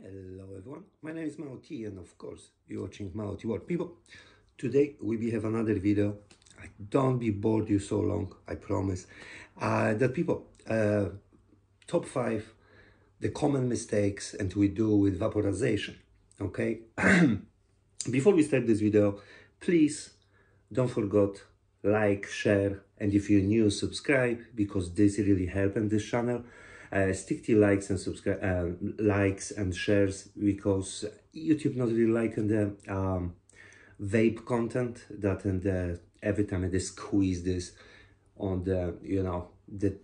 Hello everyone, my name is Mao T and of course you're watching Mao T World. People, today we have another video. I don't be bored you so long, I promise. Uh, that people, uh, top five, the common mistakes and we do with vaporization, okay? Before we start this video, please don't forget like, share, and if you're new, subscribe because this really helps this channel. Uh, stick to likes and subscribe, uh, likes and shares because YouTube not really liking the um, vape content that and every time they squeeze this on the you know the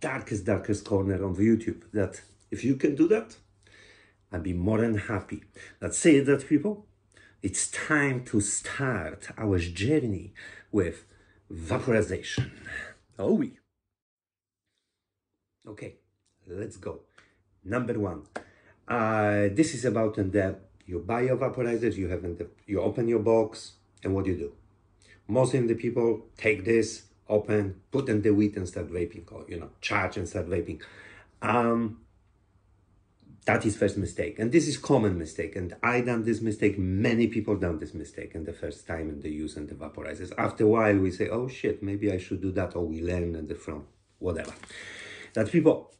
darkest darkest corner of YouTube. That if you can do that, I'd be more than happy. That say that people, it's time to start our journey with vaporization. Oh we. Okay, let's go. Number one, uh, this is about and the you buy your vaporizers, you have in the you open your box, and what you do? Most of the people take this, open, put in the weed and start vaping, or you know, charge and start vaping. Um, that is first mistake, and this is common mistake. And I done this mistake. Many people done this mistake in the first time in the use and the vaporizers. After a while, we say, "Oh shit, maybe I should do that," or we learn and the from whatever that people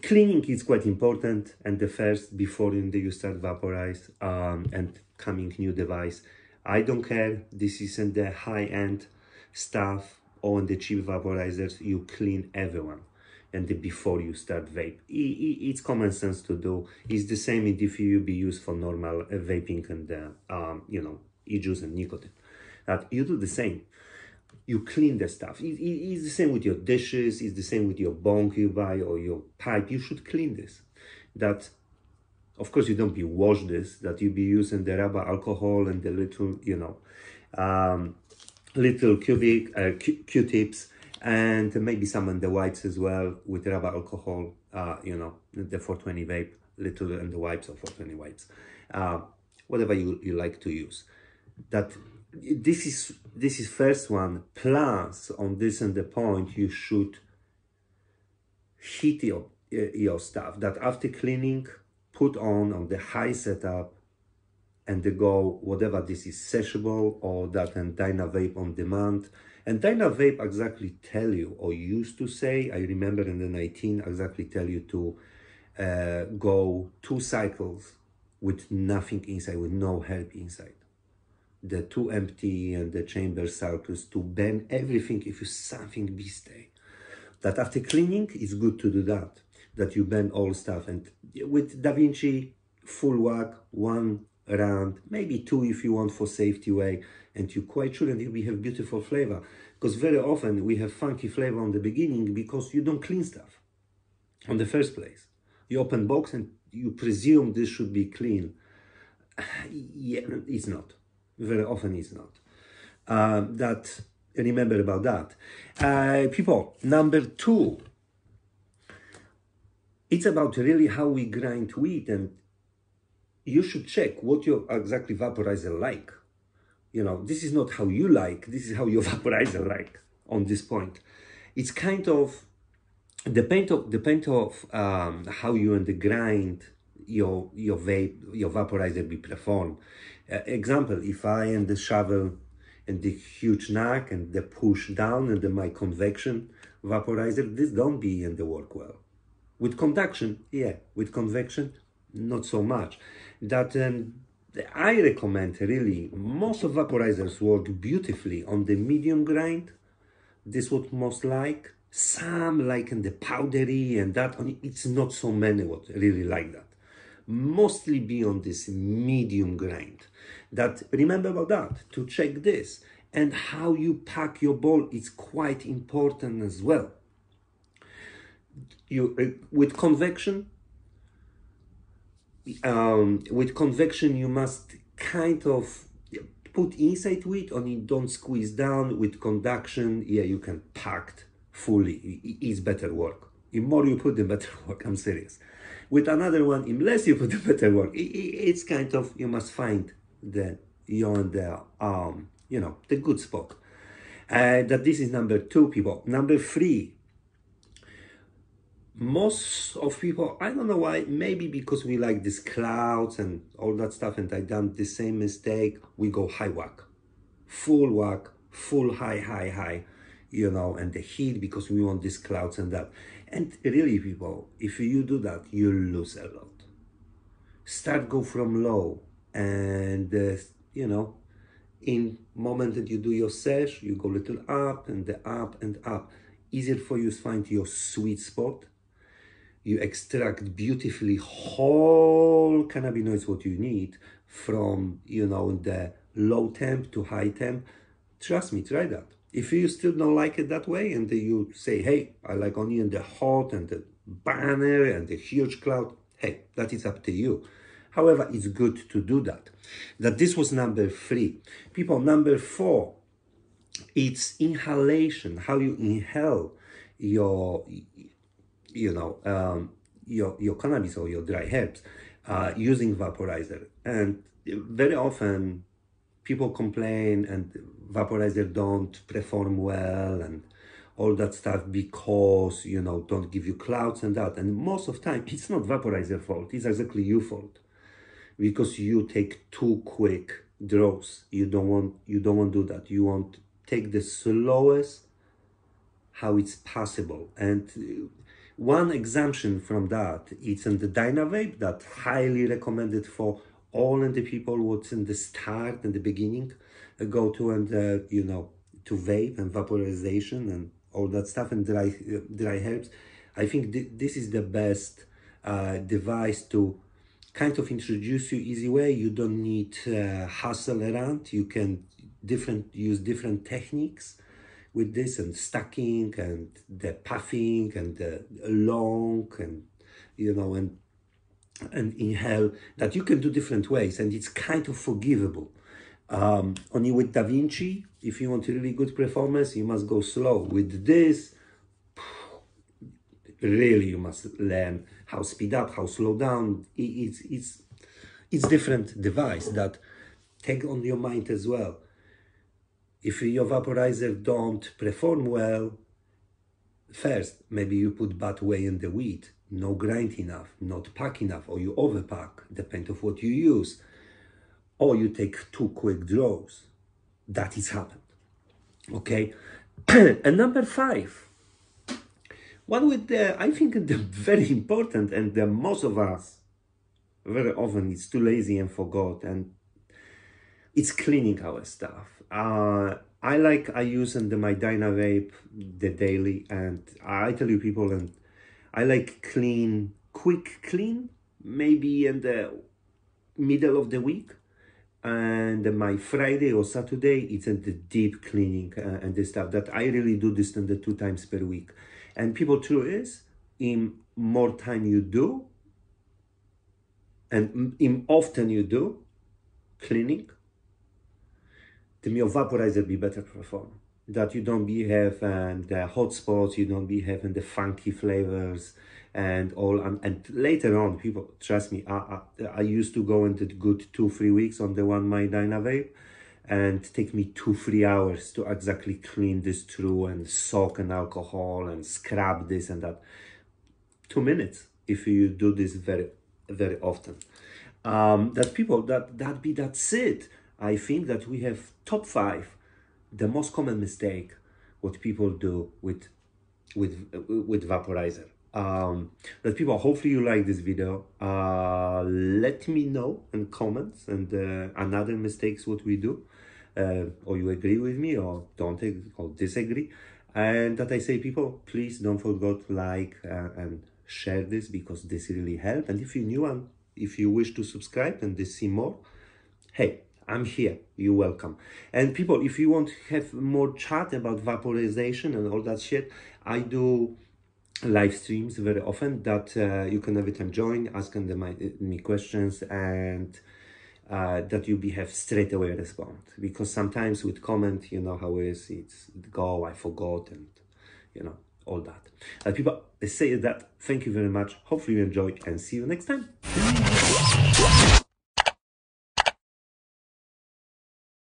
cleaning is quite important and the first before you start vaporize um, and coming new device. I don't care this isn't the high-end stuff on the cheap vaporizers you clean everyone. And the before you start vape. It's common sense to do. It's the same if you be used for normal uh, vaping and uh, um, you know e-juice and nicotine. That you do the same you clean the stuff. It, it, it's the same with your dishes, it's the same with your bong you buy or your pipe. You should clean this. That, of course, you don't be wash this, that you be using the rubber alcohol and the little, you know, um, little cubic, uh, Q-tips and maybe some on the wipes as well with rubber alcohol, uh, you know, the 420 vape, little and the wipes or 420 wipes, uh, whatever you, you like to use. That this is this is first one. Plus on this and the point you should heat your your stuff. That after cleaning put on on the high setup and the go whatever this is seshable or that and Dynavape on demand. And Dynavape exactly tell you or used to say I remember in the 19 exactly tell you to uh, go two cycles with nothing inside with no help inside the two empty and the chamber circles to bend everything if you something be stay. That after cleaning, it's good to do that. That you bend all stuff. And with Da Vinci, full work, one round, maybe two if you want for safety way. And you're quite sure that we have beautiful flavor. Because very often we have funky flavor on the beginning because you don't clean stuff on the first place. You open box and you presume this should be clean. yeah, it's not very often is not. Uh, that remember about that. Uh, people, number two, it's about really how we grind wheat and you should check what your exactly vaporizer like. You know, this is not how you like, this is how your vaporizer like on this point. It's kind of depend of depend of um, how you and the grind your your vape your vaporizer be performed. Example, if I and the shovel and the huge neck and the push down and the my convection vaporizer, this don't be in the work well. With conduction, yeah. With convection, not so much. That um, I recommend really most of vaporizers work beautifully on the medium grind. This what most like. Some like in the powdery and that. It's not so many what really like that mostly be on this medium grind. That remember about that to check this and how you pack your ball is quite important as well. You uh, with convection, um, with convection you must kind of put inside to it, only don't squeeze down. With conduction, yeah, you can pack fully. It's better work. The more you put, the better work. I'm serious. With another one, unless you put the better work, it's kind of you must find the you the um you know the good spot. Uh, that this is number two, people. Number three, most of people, I don't know why, maybe because we like these clouds and all that stuff, and I done the same mistake, we go high whack, full whack, full high, high, high, you know, and the heat because we want these clouds and that. And really, people, if you do that, you lose a lot. Start go from low, and uh, you know, in moment that you do your search, you go little up and the up and up. Easier for you to find your sweet spot you extract beautifully whole cannabinoids what you need from you know the low temp to high temp trust me try that if you still don't like it that way and you say hey i like only in the hot and the banner and the huge cloud hey that is up to you. However it's good to do that. That this was number three. People number four it's inhalation how you inhale your you know, um, your, your cannabis or your dry herbs uh, using vaporizer. And very often people complain and vaporizer don't perform well and all that stuff because, you know, don't give you clouds and that. And most of time, it's not vaporizer fault. It's exactly you fault because you take too quick draws. You don't want, you don't want to do that. You want take the slowest how it's possible. And uh, one exemption from that is in the Dynavape that highly recommended for all and the people what's in the start and the beginning uh, go to and uh, you know to vape and vaporization and all that stuff and dry uh, dry herbs. I think th this is the best uh, device to kind of introduce you easy way. You don't need hustle around. You can different use different techniques with this and stacking and the puffing and the long and you know and and inhale that you can do different ways and it's kind of forgivable. Um, only with Da Vinci if you want a really good performance you must go slow. With this really you must learn how speed up how slow down. It's it's it's different device that take on your mind as well. If your vaporizer don't perform well, first, maybe you put bad way in the weed, no grind enough, not pack enough, or you overpack, depend of what you use, or you take two quick draws. That is happened. Okay? and number five, one with the, I think the very important and the most of us very often it's too lazy and forgot and it's cleaning our stuff uh, I like I use in the my Dynavape the daily and I tell you people and I like clean quick clean maybe in the middle of the week and my Friday or Saturday it's in the deep cleaning uh, and this stuff that I really do this in the two times per week and people true is in more time you do and in often you do cleaning the your vaporizer be better perform. That you don't be having the hot spots, you don't be having the funky flavors and all. And, and later on, people, trust me, I, I, I used to go into good two, three weeks on the one my Dynavape and take me two, three hours to exactly clean this through and soak in alcohol and scrub this and that. Two minutes if you do this very, very often. Um, that people, that, that be, that's it I think that we have top five, the most common mistake what people do with with with vaporizer. Um, that people hopefully you like this video. Uh, let me know in comments and uh, another mistakes what we do, uh, or you agree with me or don't or disagree. And that I say, people, please don't forget to like uh, and share this because this really help. And if you're new and if you wish to subscribe and to see more, hey, I'm here. You're welcome. And people, if you want to have more chat about vaporization and all that shit, I do live streams very often that uh, you can every time join, my, me questions and uh, that you be have straight away respond. Because sometimes with comment, you know how it is, it's go, I forgot and you know, all that. Uh, people say that. Thank you very much. Hopefully you enjoyed and see you next time.